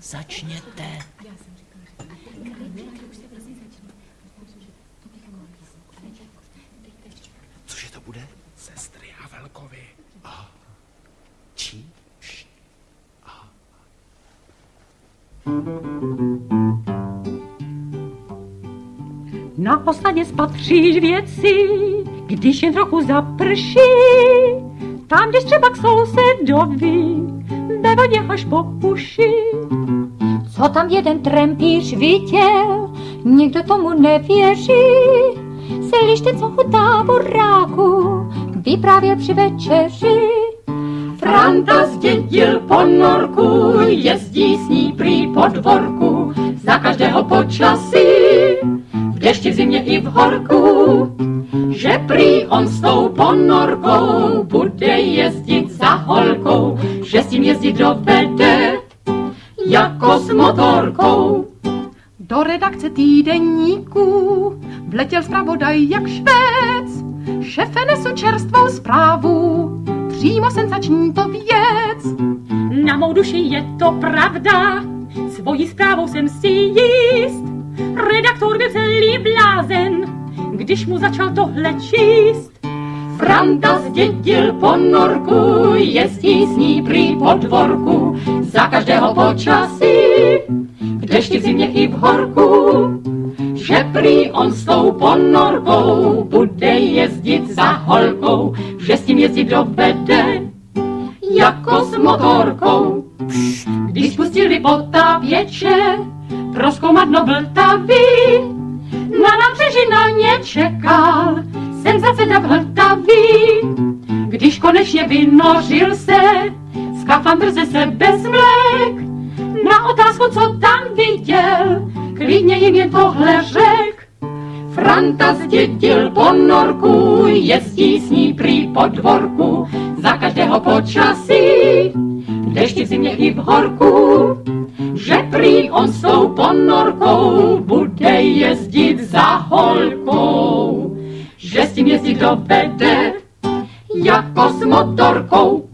Začněte. Cože to bude? Sestry Havelkovi. Čí? Na osadě spatříš věci, když jen trochu zaprší. Tam jdeš třeba k sousedovi, ve vodě až po uši. Co tam jeden trempíš viděl, nikdo tomu nevěří. Slyšte, co u táboráku vyprávěl při večeři. Franta zdědil ponorku, jezdí s ní prý po dvorku, za každého počasí, v dešti, v zimě i v horku. Prý on s tou ponorkou bude jezdit za holkou, že s tím jezdit dovede jako s motorkou. Do redakce týdenníků vletěl zpravodaj jak švec. Šefe nesu čerstvou zprávu, přímo senzační to věc. Na mou duši je to pravda, svojí zprávou jsem si jist. Redaktor byl celý blázen, když mu začal tohle číst. Franta zdědil ponorku, jezdí s ní prý po dvorku, za každého počasí, v dešti, v zimě i v horku. Že prý on s tou ponorkou bude jezdit za holkou, že s tím jezdit dovede jako s motorkou. Když spustili potápěče, proskoumat no Vltavy, na nábřeží na ně čekal, senzace dav Vltavy. Když konečně vynořil se, skafandr ze sebe smlek, na otázku, co tam viděl, klidně jim jen tohle. Franta zdědil ponorku, jezdí s ní prý po dvorku, za každého počasí, v dešti, v zimě i v horku. Že prý on s tou ponorkou bude jezdit za holkou, že s tím jezdit dovede jako s motorkou.